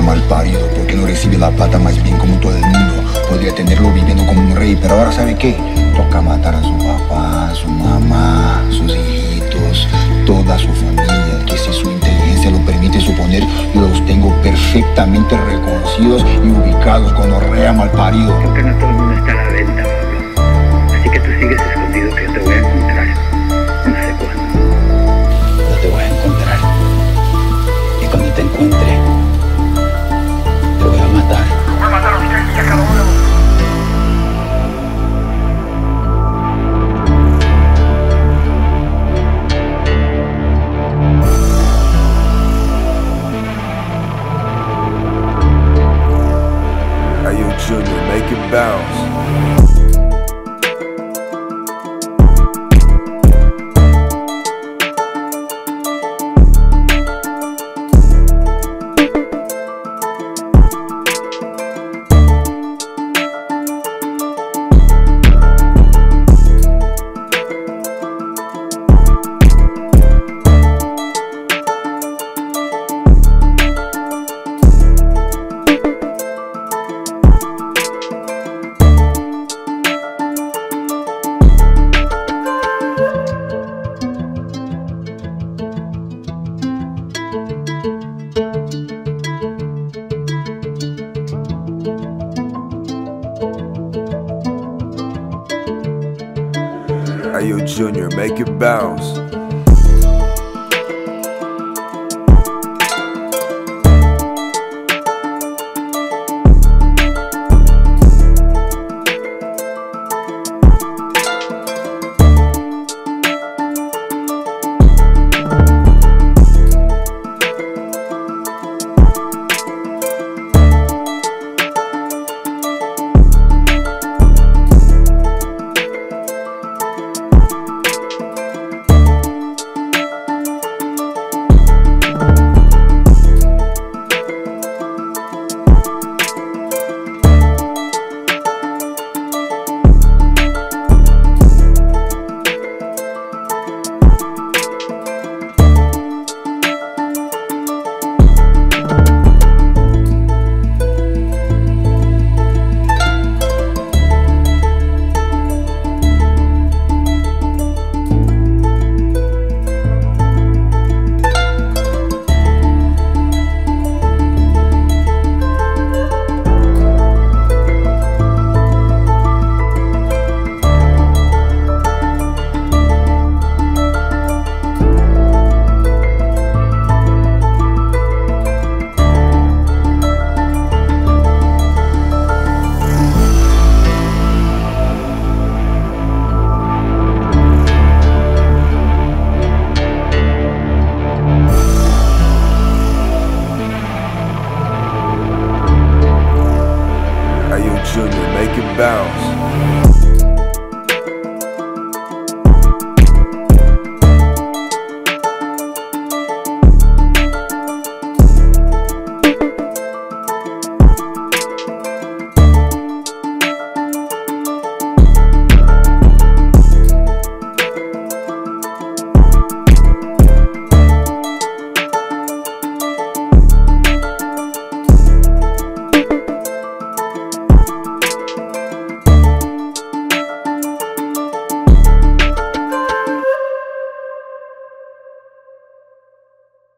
mal parido, porque no recibe la plata más bien como todo el mundo. Podría tenerlo viviendo como un rey, pero ahora ¿sabe qué? Toca matar a su papá, su mamá, sus hijitos, toda su familia, que si su inteligencia lo permite suponer, yo los tengo perfectamente reconocidos y ubicados como rea mal parido. bounds. Hey, yo, Junior, make it bounce.